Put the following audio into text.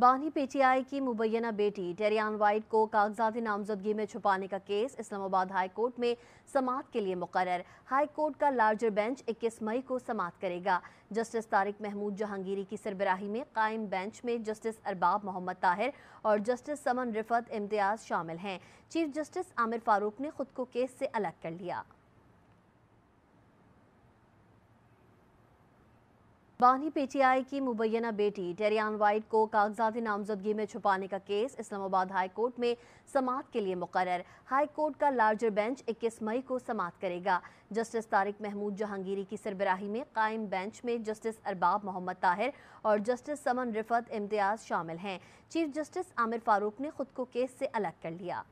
बानी पीटीआई की मुबैना बेटी टेरियान वाइट को कागजाती नामजदगी में छुपाने का केस इस्लामाबाद हाई कोर्ट में समात के लिए मुकर हाई कोर्ट का लार्जर बेंच 21 मई को समात करेगा। जस्टिस तारिक महमूद जहांगीरी की सरबराही में कायम बेंच में जस्टिस अरबाब मोहम्मद ताहिर और जस्टिस समन रिफत इम्तियाज़ शामिल हैं। चीफ जस्टिस आमिर फारूक ने खुद को केस से अलग कर लिया। बानी पीटीआई की मुबैना बेटी टेरियान वाइट को कागजाती नामजदगी में छुपाने का केस इस्लामाबाद हाई कोर्ट में समात के लिए मुकर हाई कोर्ट का लार्जर बेंच 21 मई को समात करेगा। जस्टिस तारिक महमूद जहांगीरी की सरबराही में कायम बेंच में जस्टिस अरबाब मोहम्मद ताहिर और जस्टिस समन रिफत इम्तियाज़ शामिल हैं। चीफ जस्टिस आमिर फारूक ने खुद को केस से अलग कर लिया।